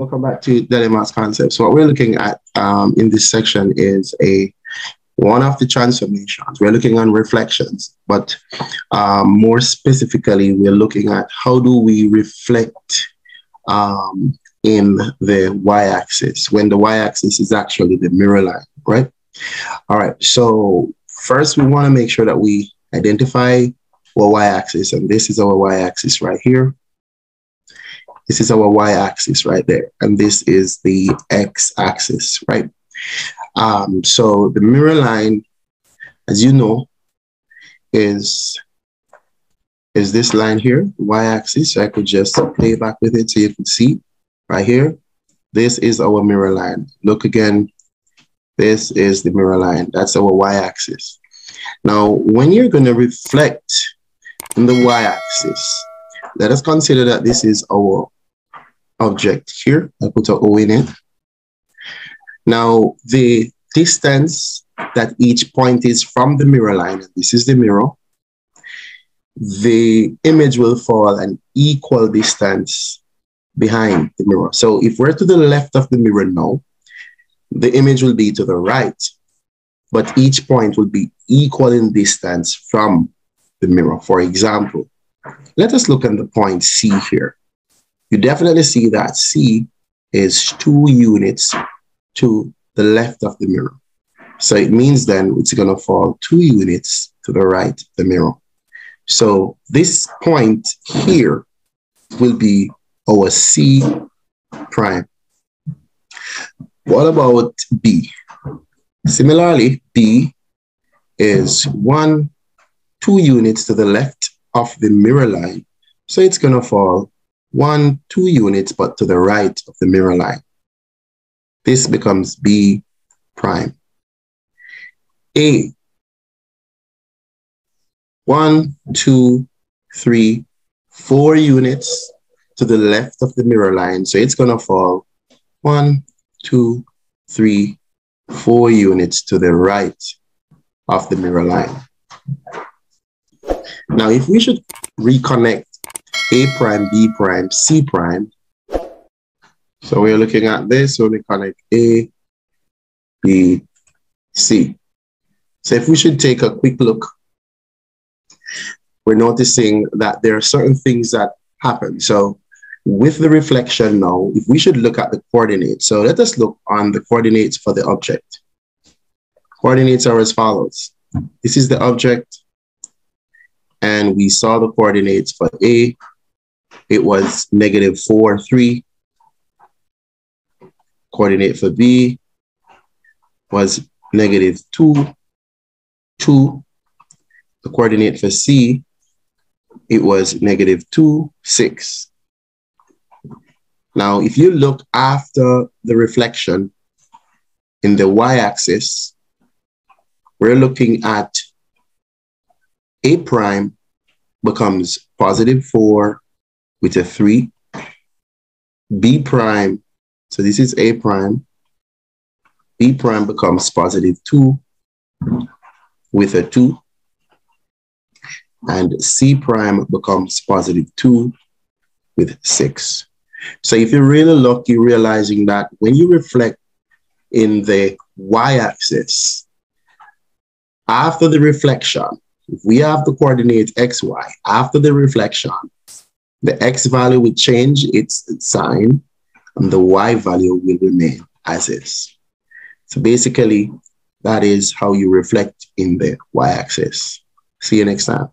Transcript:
Welcome back to DellyMaths Concepts. What we're looking at um, in this section is a one of the transformations. We're looking on reflections, but um, more specifically, we're looking at how do we reflect um, in the y-axis when the y-axis is actually the mirror line, right? All right. So first, we want to make sure that we identify our y-axis, and this is our y-axis right here. This is our y-axis right there. And this is the x-axis, right? Um, so the mirror line, as you know, is, is this line here, y-axis. So I could just play back with it so you can see right here. This is our mirror line. Look again. This is the mirror line. That's our y-axis. Now, when you're going to reflect in the y-axis, let us consider that this is our object here. I put a O in it. Now, the distance that each point is from the mirror line, and this is the mirror, the image will fall an equal distance behind the mirror. So if we're to the left of the mirror now, the image will be to the right, but each point will be equal in distance from the mirror. For example, let us look at the point C here you definitely see that C is two units to the left of the mirror. So it means then it's going to fall two units to the right of the mirror. So this point here will be our C prime. What about B? Similarly, B is one, two units to the left of the mirror line. So it's going to fall one, two units, but to the right of the mirror line. This becomes B prime. A, one, two, three, four units to the left of the mirror line. So it's going to fall one, two, three, four units to the right of the mirror line. Now, if we should reconnect a prime, B prime, C prime. So we're looking at this, so we connect A, B, C. So if we should take a quick look, we're noticing that there are certain things that happen. So with the reflection now, if we should look at the coordinates, so let us look on the coordinates for the object. Coordinates are as follows. This is the object, and we saw the coordinates for A, it was negative 4, 3. Coordinate for B was negative 2, 2. The coordinate for C, it was negative 2, 6. Now, if you look after the reflection in the y-axis, we're looking at A prime becomes positive 4, with a 3. B prime, so this is A prime. B prime becomes positive 2 with a 2. And C prime becomes positive 2 with 6. So if you're really lucky, realizing that when you reflect in the y-axis, after the reflection, if we have the coordinate xy, after the reflection, the x value will change its sign and the y value will remain as is. So basically, that is how you reflect in the y-axis. See you next time.